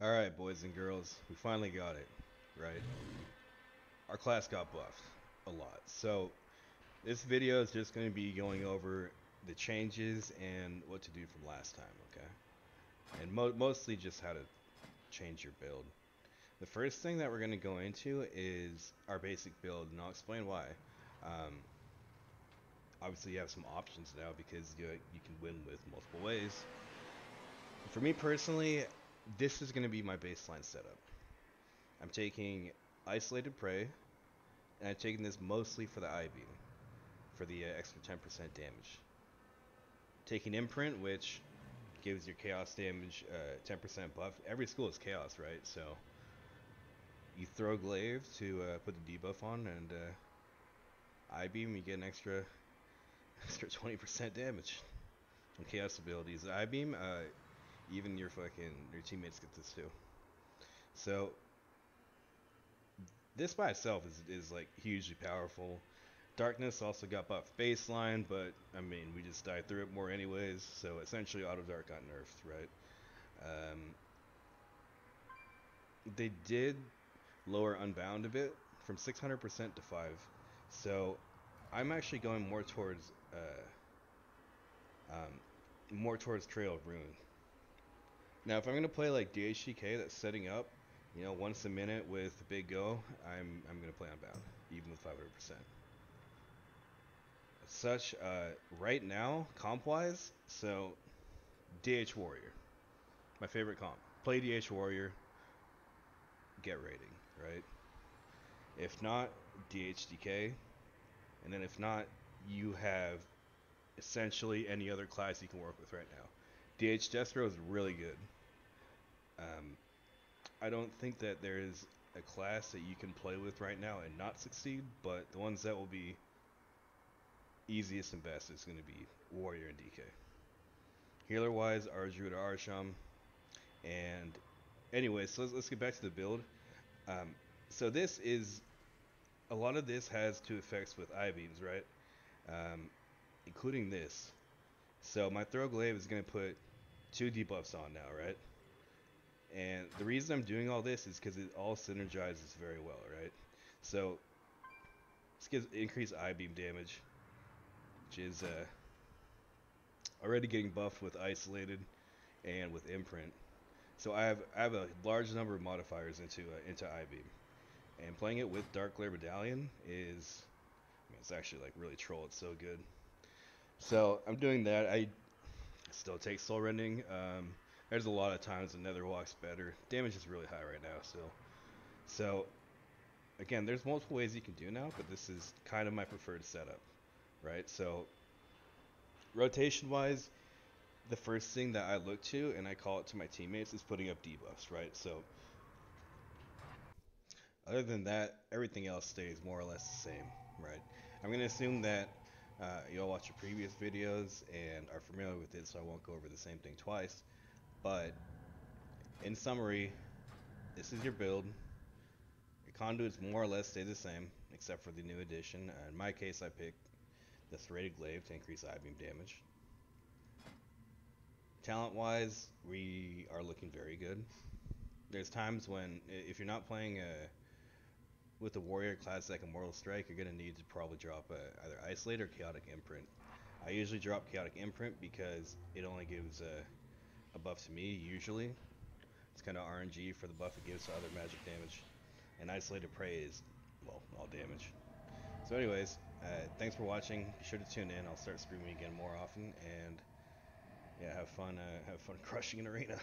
Alright, boys and girls, we finally got it, right? Our class got buffed a lot. So, this video is just going to be going over the changes and what to do from last time, okay? And mo mostly just how to change your build. The first thing that we're going to go into is our basic build, and I'll explain why. Um, obviously, you have some options now because you, you can win with multiple ways. For me personally, this is going to be my baseline setup. I'm taking Isolated Prey, and I'm taking this mostly for the Eye Beam, for the uh, extra 10% damage. Taking Imprint, which gives your Chaos damage uh, 10% buff. Every school is Chaos, right? So you throw Glaive to uh, put the debuff on, and uh, Eye Beam, you get an extra, extra 20% damage on Chaos abilities. Eye Beam, uh, even your fucking your teammates get this too. So this by itself is is like hugely powerful. Darkness also got buffed baseline, but I mean we just died through it more anyways. So essentially, Auto Dark got nerfed, right? Um, they did lower Unbound a bit from 600% to 5. So I'm actually going more towards uh, um, more towards Trail of Ruin now, if I'm gonna play like DHDK that's setting up, you know, once a minute with Big Go, I'm I'm gonna play Unbound, even with 500%. Such, uh, right now, comp wise, so DH Warrior, my favorite comp. Play DH Warrior, get rating, right? If not, DHDK, and then if not, you have essentially any other class you can work with right now. DH Destro is really good. Um, I don't think that there is a class that you can play with right now and not succeed, but the ones that will be easiest and best is going to be Warrior and DK. Healer wise, Arjuna Arsham. And anyway, so let's, let's, get back to the build. Um, so this is a lot of this has two effects with Eye Beams, right? Um, including this. So my throw glaive is going to put two debuffs on now, right? And the reason I'm doing all this is because it all synergizes very well, right? So this gives increased Eye Beam damage, which is uh, already getting buffed with isolated and with imprint. So I have I have a large number of modifiers into uh, into Eye Beam, and playing it with Darkglare Medallion is, I mean, it's actually like really troll. It's so good. So I'm doing that. I still take Soul Rending. Um, there's a lot of times the Netherwalk's better. Damage is really high right now still. So, again, there's multiple ways you can do now, but this is kind of my preferred setup, right? So, rotation-wise, the first thing that I look to, and I call it to my teammates, is putting up debuffs, right? So, other than that, everything else stays more or less the same, right? I'm going to assume that uh, you all watch your previous videos and are familiar with it, so I won't go over the same thing twice. But in summary, this is your build. Your conduits more or less stay the same, except for the new addition. Uh, in my case, I picked the Serrated Glaive to increase Eye Beam damage. Talent-wise, we are looking very good. There's times when, if you're not playing a, uh, with the Warrior class like Immortal Strike, you're going to need to probably drop a, either Isolate or Chaotic Imprint. I usually drop Chaotic Imprint because it only gives a a buff to me, usually. It's kind of RNG for the buff it gives to other magic damage. And Isolated Prey is, well, all damage. So anyways, uh, thanks for watching. Be sure to tune in. I'll start streaming again more often. And yeah, have fun, uh, have fun crushing an arena.